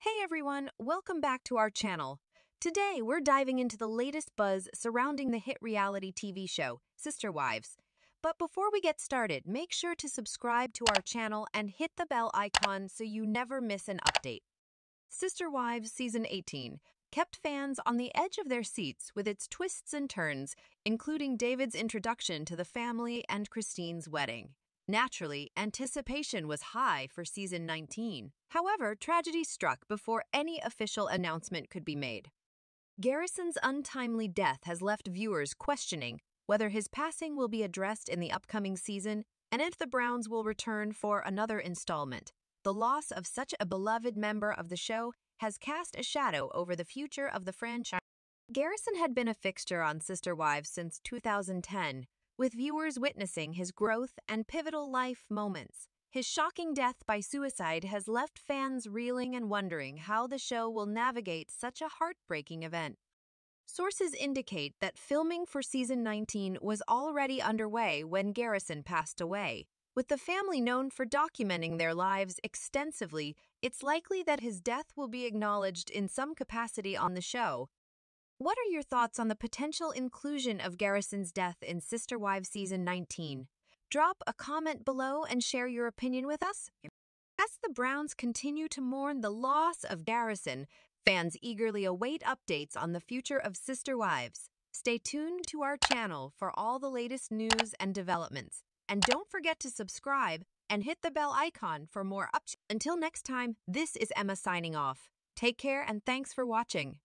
Hey everyone, welcome back to our channel. Today we're diving into the latest buzz surrounding the hit reality TV show, Sister Wives. But before we get started, make sure to subscribe to our channel and hit the bell icon so you never miss an update. Sister Wives Season 18 kept fans on the edge of their seats with its twists and turns, including David's introduction to the family and Christine's wedding. Naturally, anticipation was high for season 19. However, tragedy struck before any official announcement could be made. Garrison's untimely death has left viewers questioning whether his passing will be addressed in the upcoming season and if the Browns will return for another installment. The loss of such a beloved member of the show has cast a shadow over the future of the franchise. Garrison had been a fixture on Sister Wives since 2010, with viewers witnessing his growth and pivotal life moments. His shocking death by suicide has left fans reeling and wondering how the show will navigate such a heartbreaking event. Sources indicate that filming for season 19 was already underway when Garrison passed away. With the family known for documenting their lives extensively, it's likely that his death will be acknowledged in some capacity on the show, what are your thoughts on the potential inclusion of Garrison's death in Sister Wives Season 19? Drop a comment below and share your opinion with us. As the Browns continue to mourn the loss of Garrison, fans eagerly await updates on the future of Sister Wives. Stay tuned to our channel for all the latest news and developments. And don't forget to subscribe and hit the bell icon for more updates. Until next time, this is Emma signing off. Take care and thanks for watching.